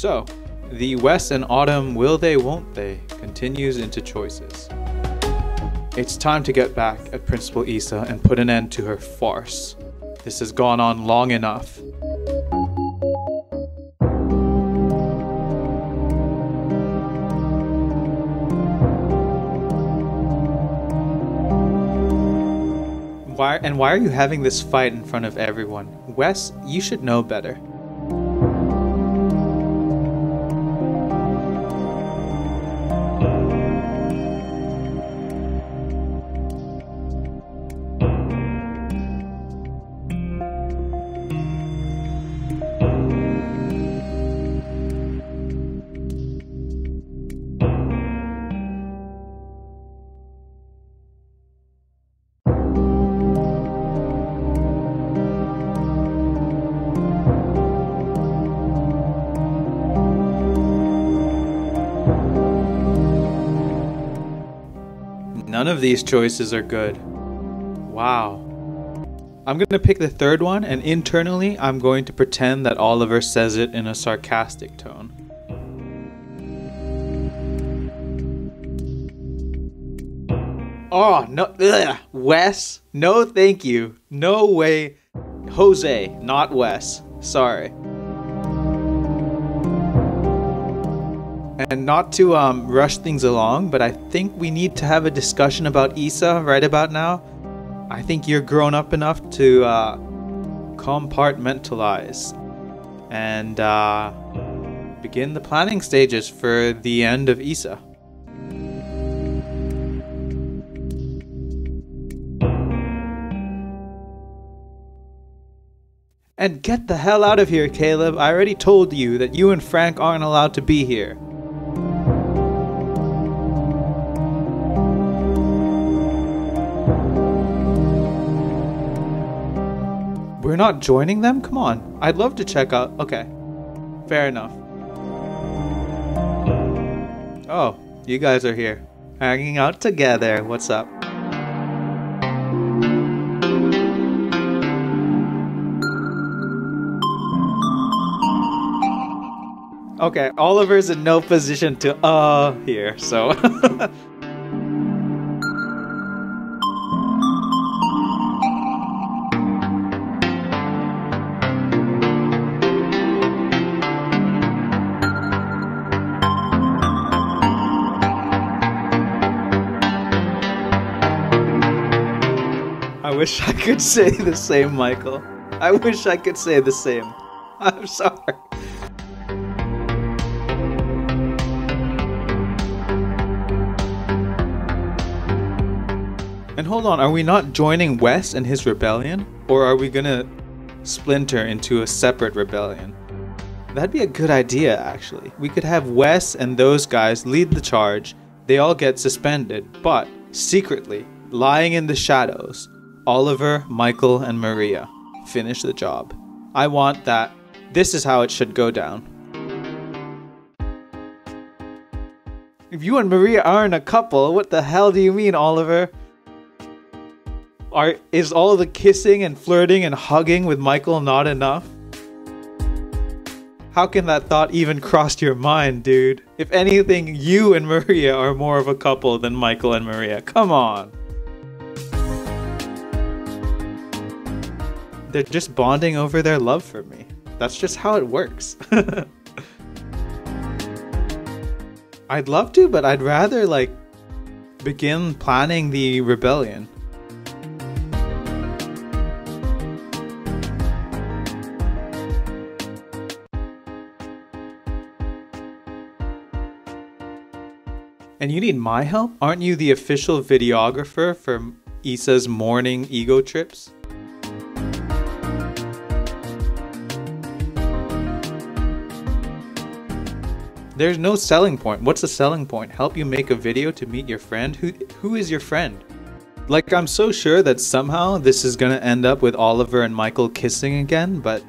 So, the Wes and Autumn will they won't they continues into choices. It's time to get back at Principal Isa and put an end to her farce. This has gone on long enough. Why and why are you having this fight in front of everyone? Wes, you should know better. None of these choices are good. Wow. I'm going to pick the third one, and internally, I'm going to pretend that Oliver says it in a sarcastic tone. Oh, no. Ugh, Wes? No, thank you. No way. Jose, not Wes. Sorry. And not to um, rush things along, but I think we need to have a discussion about Isa right about now. I think you're grown up enough to uh, compartmentalize and uh, begin the planning stages for the end of Isa. And get the hell out of here, Caleb. I already told you that you and Frank aren't allowed to be here. Not joining them? Come on. I'd love to check out. Okay. Fair enough. Oh, you guys are here. Hanging out together. What's up? Okay, Oliver's in no position to uh here, so I wish I could say the same, Michael. I wish I could say the same. I'm sorry. And hold on, are we not joining Wes and his rebellion? Or are we gonna splinter into a separate rebellion? That'd be a good idea, actually. We could have Wes and those guys lead the charge. They all get suspended, but secretly, lying in the shadows, Oliver, Michael, and Maria finish the job. I want that. This is how it should go down. If you and Maria aren't a couple, what the hell do you mean, Oliver? Are is all the kissing and flirting and hugging with Michael not enough? How can that thought even cross your mind, dude? If anything, you and Maria are more of a couple than Michael and Maria. Come on. They're just bonding over their love for me. That's just how it works. I'd love to, but I'd rather like begin planning the rebellion. And you need my help? Aren't you the official videographer for Isa's morning ego trips? There's no selling point. What's the selling point? Help you make a video to meet your friend? Who who is your friend? Like I'm so sure that somehow this is going to end up with Oliver and Michael kissing again, but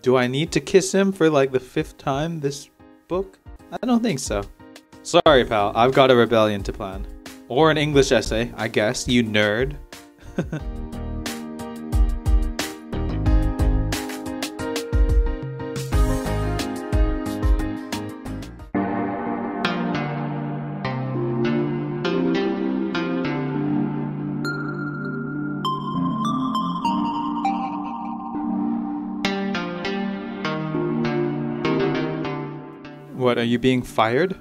do I need to kiss him for like the fifth time this book? I don't think so. Sorry, pal. I've got a rebellion to plan. Or an English essay, I guess, you nerd. What, are you being fired?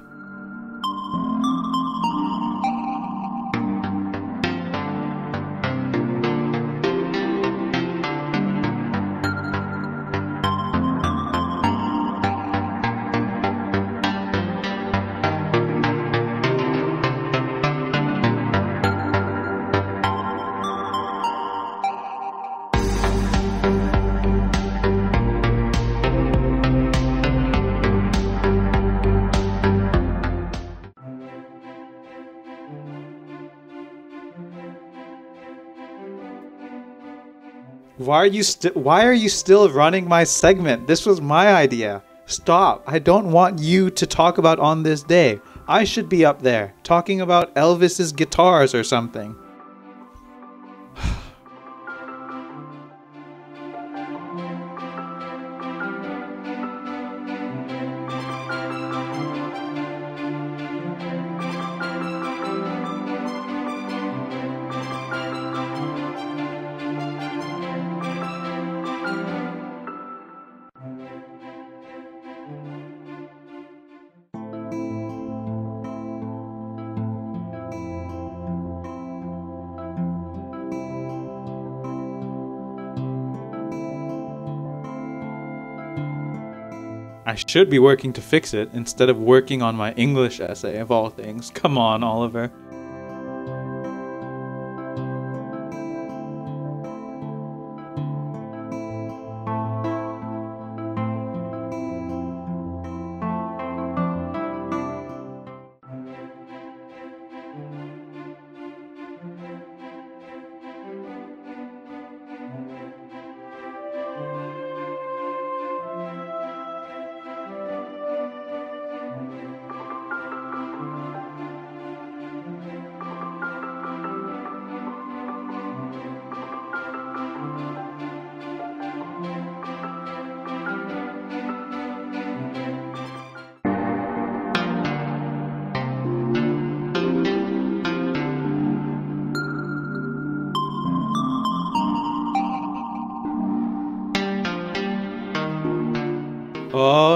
Why are you still why are you still running my segment? This was my idea. Stop. I don't want you to talk about on this day. I should be up there talking about Elvis's guitars or something. I should be working to fix it instead of working on my English essay, of all things. Come on, Oliver.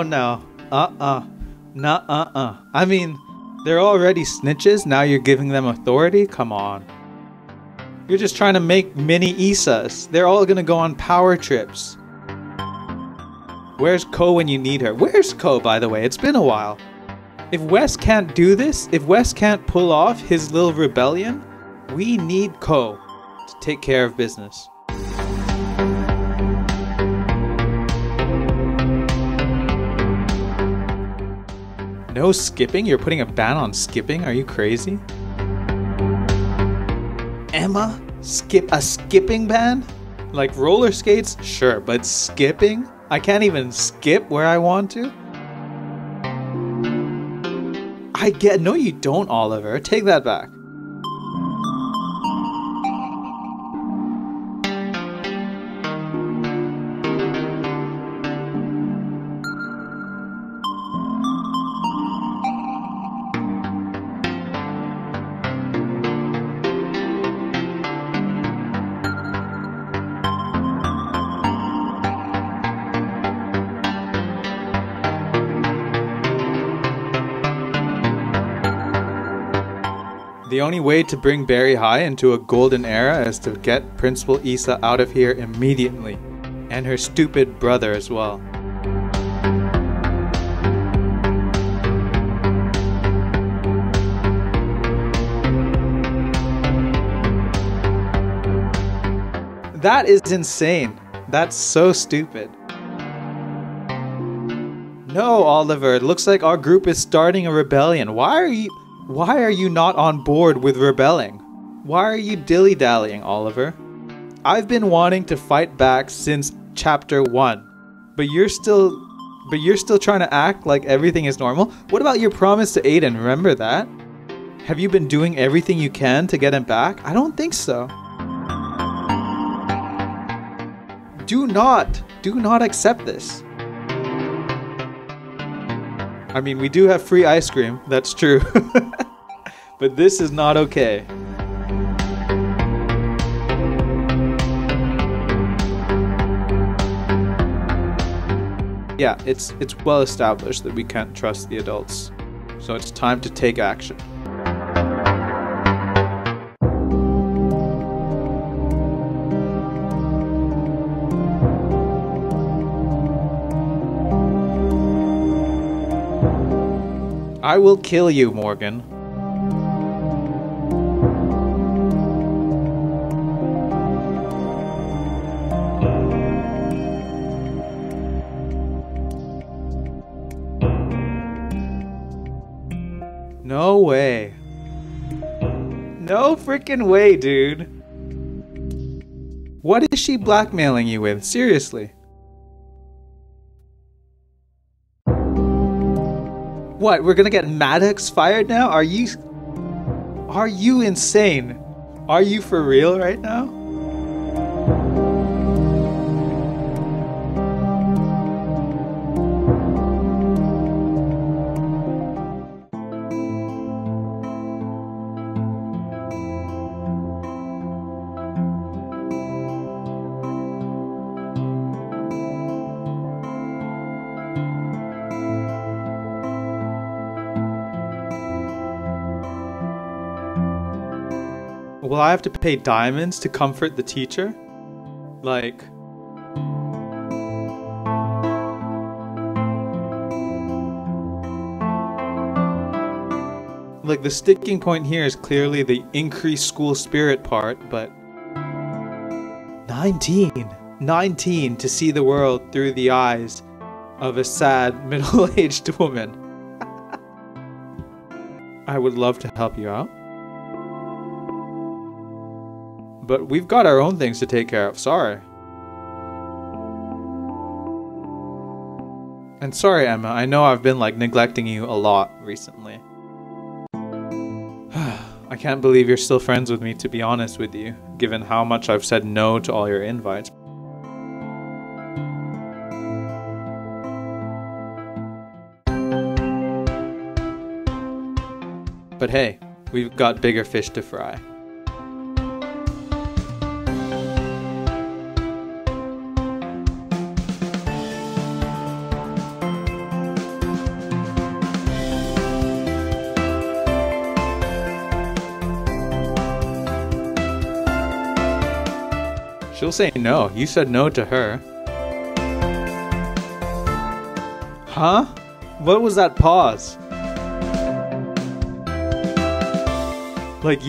No. Uh uh. Nah uh uh. I mean, they're already snitches, now you're giving them authority? Come on. You're just trying to make mini Isas. They're all gonna go on power trips. Where's Ko when you need her? Where's Ko, by the way? It's been a while. If Wes can't do this, if Wes can't pull off his little rebellion, we need Ko to take care of business. No skipping? You're putting a ban on skipping? Are you crazy? Emma? Skip a skipping ban? Like roller skates? Sure, but skipping? I can't even skip where I want to? I get no you don't, Oliver. Take that back. Only way to bring Barry High into a golden era is to get Principal Isa out of here immediately. And her stupid brother as well. That is insane. That's so stupid. No, Oliver, it looks like our group is starting a rebellion. Why are you why are you not on board with rebelling? Why are you dilly-dallying, Oliver? I've been wanting to fight back since chapter 1. But you're still but you're still trying to act like everything is normal? What about your promise to Aiden? Remember that? Have you been doing everything you can to get him back? I don't think so. Do not, do not accept this. I mean, we do have free ice cream, that's true. but this is not okay. yeah, it's it's well established that we can't trust the adults. So it's time to take action. I will kill you, Morgan. Freaking way, dude. What is she blackmailing you with? Seriously. What, we're gonna get Maddox fired now? Are you... Are you insane? Are you for real right now? Will I have to pay diamonds to comfort the teacher? Like. Like, the sticking point here is clearly the increased school spirit part, but. 19! 19 to see the world through the eyes of a sad middle aged woman. I would love to help you out. But we've got our own things to take care of, sorry. And sorry, Emma, I know I've been like neglecting you a lot recently. I can't believe you're still friends with me, to be honest with you, given how much I've said no to all your invites. But hey, we've got bigger fish to fry. Say no. You said no to her. Huh? What was that pause? Like,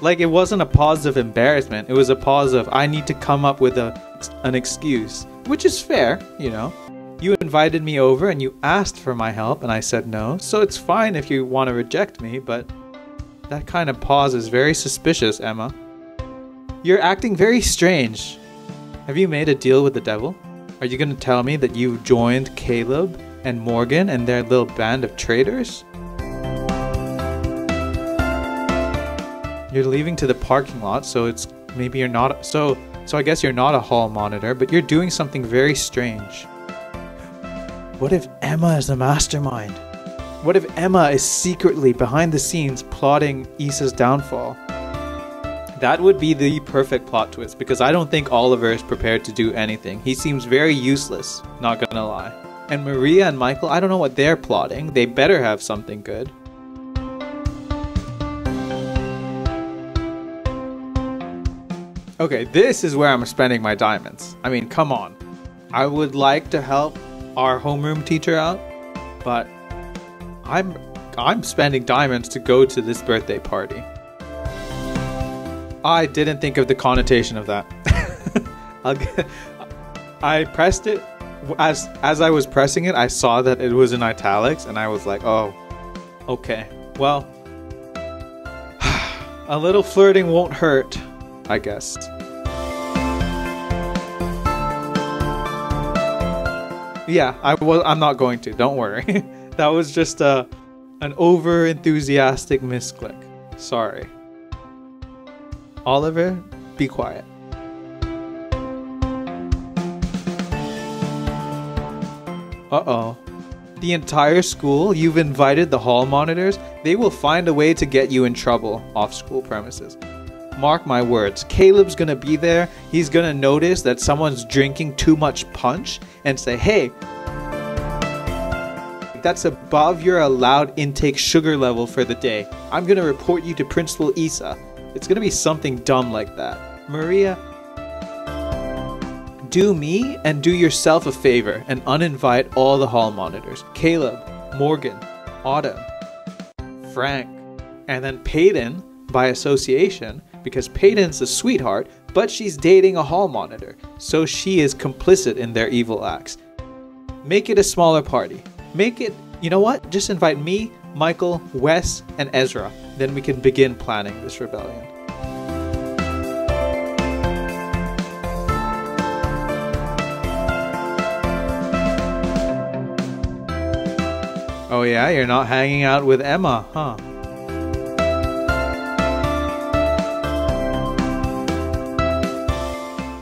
like it wasn't a pause of embarrassment. It was a pause of I need to come up with a an excuse, which is fair, you know. You invited me over and you asked for my help, and I said no. So it's fine if you want to reject me, but that kind of pause is very suspicious, Emma. You're acting very strange. Have you made a deal with the devil? Are you going to tell me that you joined Caleb and Morgan and their little band of traitors? You're leaving to the parking lot, so it's maybe you're not so so I guess you're not a hall monitor, but you're doing something very strange. What if Emma is the mastermind? What if Emma is secretly behind the scenes plotting Isa's downfall? That would be the perfect plot twist because I don't think Oliver is prepared to do anything. He seems very useless, not gonna lie. And Maria and Michael, I don't know what they're plotting. They better have something good. Okay, this is where I'm spending my diamonds. I mean, come on. I would like to help our homeroom teacher out, but I'm I'm spending diamonds to go to this birthday party. I didn't think of the connotation of that. I pressed it as as I was pressing it. I saw that it was in italics, and I was like, "Oh, okay. Well, a little flirting won't hurt, I guess." Yeah, I was. I'm not going to. Don't worry. that was just a an over enthusiastic misclick. Sorry. Oliver, be quiet. Uh oh. The entire school, you've invited the hall monitors, they will find a way to get you in trouble off school premises. Mark my words, Caleb's gonna be there, he's gonna notice that someone's drinking too much punch and say, hey, that's above your allowed intake sugar level for the day. I'm gonna report you to Principal Isa. It's gonna be something dumb like that. Maria, do me and do yourself a favor and uninvite all the hall monitors Caleb, Morgan, Autumn, Frank, and then Peyton by association because Peyton's a sweetheart, but she's dating a hall monitor, so she is complicit in their evil acts. Make it a smaller party. Make it, you know what? Just invite me, Michael, Wes, and Ezra. Then we can begin planning this rebellion. Oh, yeah, you're not hanging out with Emma, huh?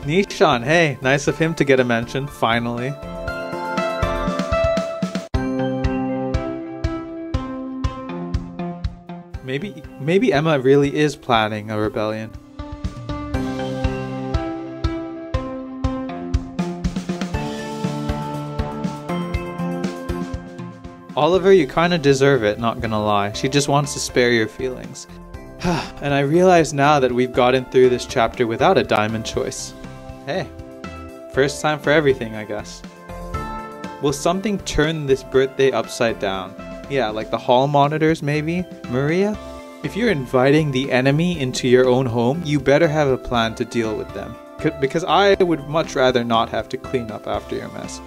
Nishan, hey, nice of him to get a mention, finally. Maybe maybe Emma really is planning a rebellion. Oliver, you kind of deserve it, not gonna lie. She just wants to spare your feelings. and I realize now that we've gotten through this chapter without a diamond choice. Hey, first time for everything, I guess. Will something turn this birthday upside down? Yeah, like the hall monitors, maybe? Maria? If you're inviting the enemy into your own home, you better have a plan to deal with them. Because I would much rather not have to clean up after your mess.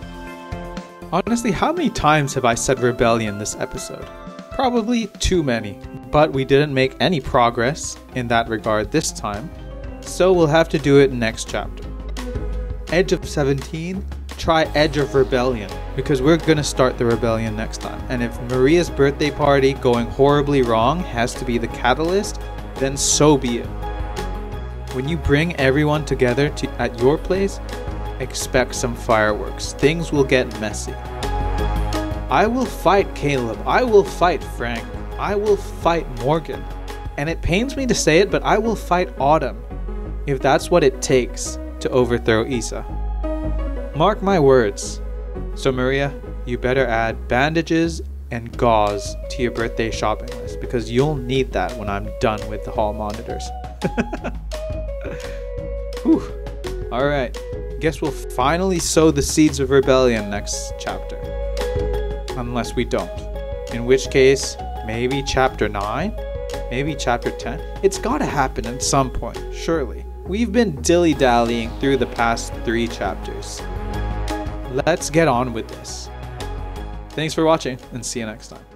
Honestly, how many times have I said rebellion this episode? Probably too many, but we didn't make any progress in that regard this time, so we'll have to do it next chapter. Edge of 17, try Edge of Rebellion, because we're gonna start the rebellion next time. And if Maria's birthday party going horribly wrong has to be the catalyst, then so be it. When you bring everyone together to, at your place, expect some fireworks. Things will get messy. I will fight Caleb. I will fight Frank. I will fight Morgan. And it pains me to say it, but I will fight Autumn if that's what it takes to overthrow Isa. Mark my words. So, Maria, you better add bandages and gauze to your birthday shopping list because you'll need that when I'm done with the hall monitors. Whew. All right. Guess we'll finally sow the seeds of rebellion next chapter. Unless we don't. In which case, maybe chapter 9? Maybe chapter 10? It's gotta happen at some point, surely. We've been dilly dallying through the past three chapters. Let's get on with this. Thanks for watching and see you next time.